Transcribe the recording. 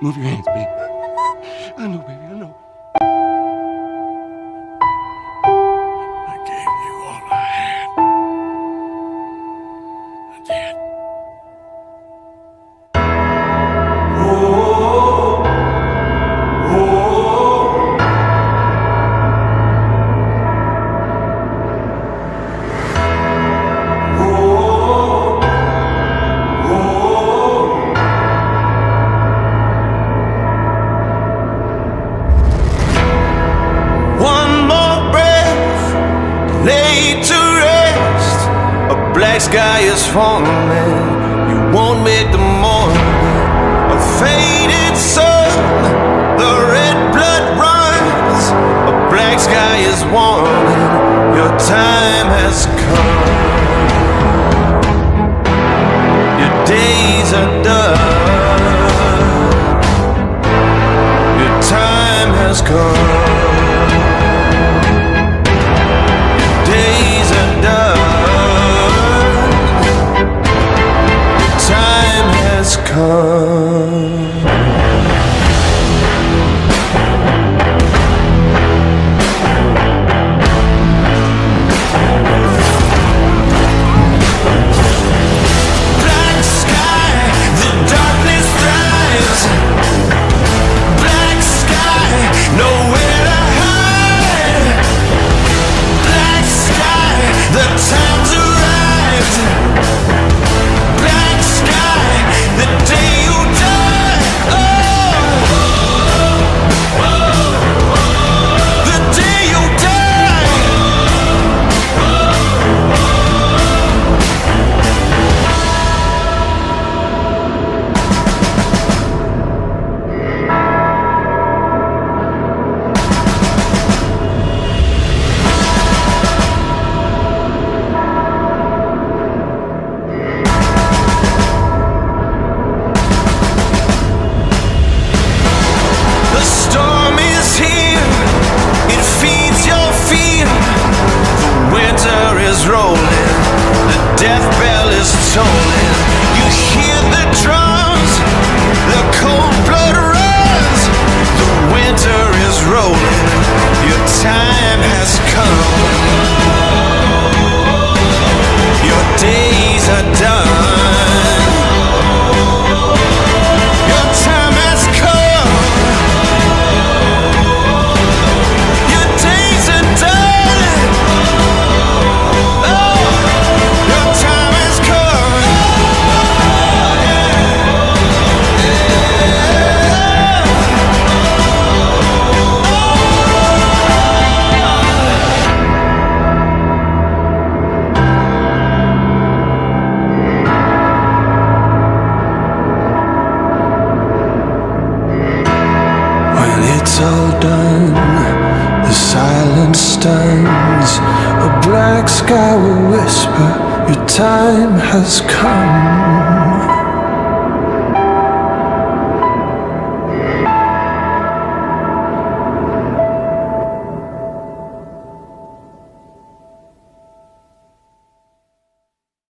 Move your hands, baby. I know, baby, I know. black sky is falling. You won't make the morning. A faded sun, the red blood runs. A black sky is warning. Your time has come. Your days are done. Your time has come. sky will whisper, your time has come.